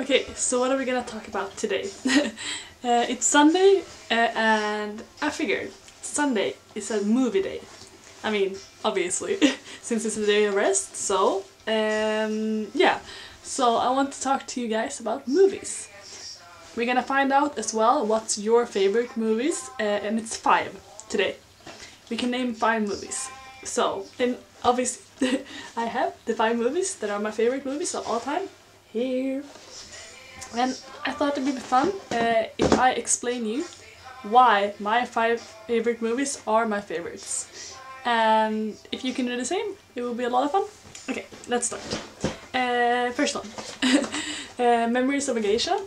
Okay, so what are we gonna talk about today? uh, it's Sunday, uh, and I figured Sunday is a movie day. I mean, obviously, since it's a day of rest, so um, yeah. So I want to talk to you guys about movies. We're gonna find out as well what's your favorite movies, uh, and it's five today. We can name five movies. So, and obviously, I have the five movies that are my favorite movies of all time here. And I thought it'd be fun uh, if I explain you why my five favorite movies are my favorites. And if you can do the same, it will be a lot of fun. Okay, let's start. Uh, first one, uh, Memories of a Geisha.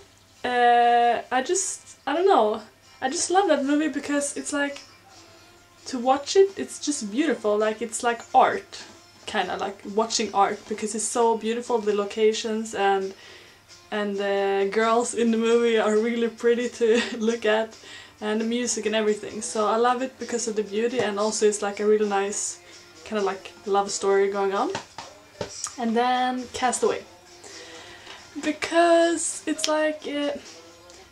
Uh, I just, I don't know, I just love that movie because it's like, to watch it, it's just beautiful, like it's like art, kind of like watching art because it's so beautiful, the locations and and the girls in the movie are really pretty to look at and the music and everything. So I love it because of the beauty and also it's like a really nice kind of like love story going on. And then Cast Away. Because it's like uh,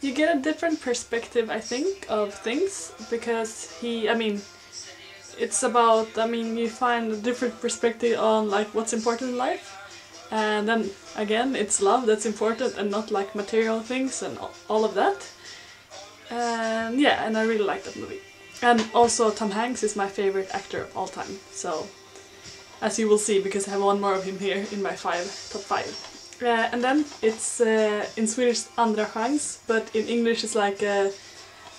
you get a different perspective I think of things because he I mean it's about I mean you find a different perspective on like what's important in life. And then again it's love that's important and not like material things and all of that. And yeah and I really like that movie. And also Tom Hanks is my favorite actor of all time. So as you will see because I have one more of him here in my five top five. Uh, and then it's uh, in Swedish Andra chans but in English it's like uh,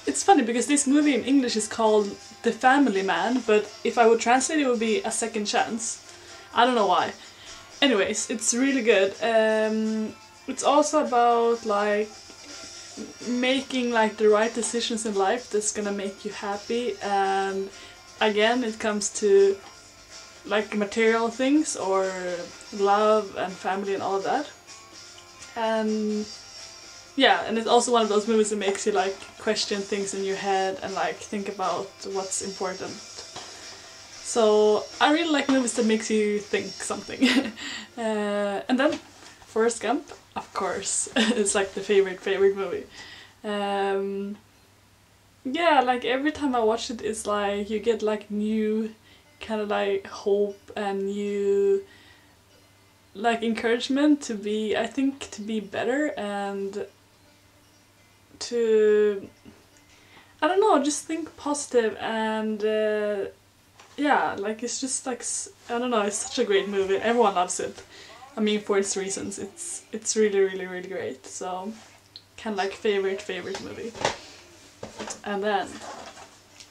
it's funny because this movie in English is called The Family Man, but if I would translate it, it would be A Second Chance. I don't know why. Anyways, it's really good. Um, it's also about like making like the right decisions in life that's gonna make you happy and again it comes to like material things or love and family and all that and yeah, and it's also one of those movies that makes you like question things in your head and like think about what's important. So I really like movies that makes you think something. uh, and then Forrest Gump, of course, it's like the favorite favorite movie. Um, yeah, like every time I watch it, it's like you get like new kind of like hope and new like encouragement to be I think to be better and to I don't know, just think positive and uh, yeah, like it's just like I don't know, it's such a great movie. Everyone loves it. I mean, for its reasons, it's it's really really really great. So, kind of like favorite favorite movie. And then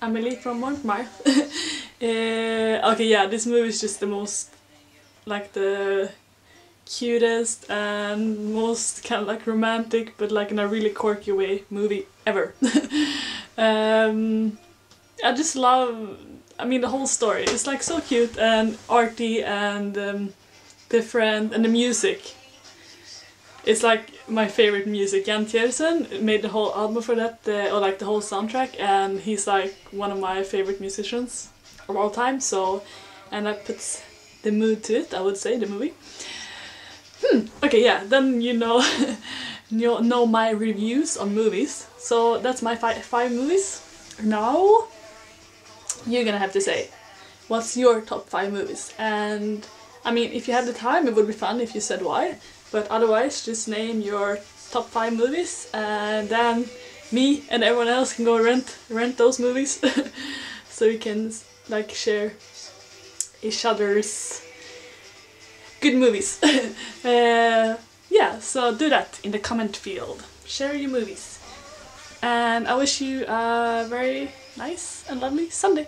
Amelie from Montmartre. uh, okay, yeah, this movie is just the most like the cutest and most kind of like romantic but like in a really quirky way movie ever. um, I just love, I mean the whole story, it's like so cute and arty and um, different and the music. It's like my favorite music. Yann Tiersen made the whole album for that, uh, or like the whole soundtrack, and he's like one of my favorite musicians of all time. So, and that puts the mood to it, I would say, the movie. Hmm, okay, yeah, then you know, you know my reviews on movies. So that's my fi five movies. Now, you're gonna have to say, what's your top five movies? And, I mean, if you had the time, it would be fun if you said why. But otherwise, just name your top five movies, and then me and everyone else can go rent rent those movies, so we can like share each other's good movies. uh, yeah, so do that in the comment field. Share your movies. And I wish you a very nice and lovely Sunday.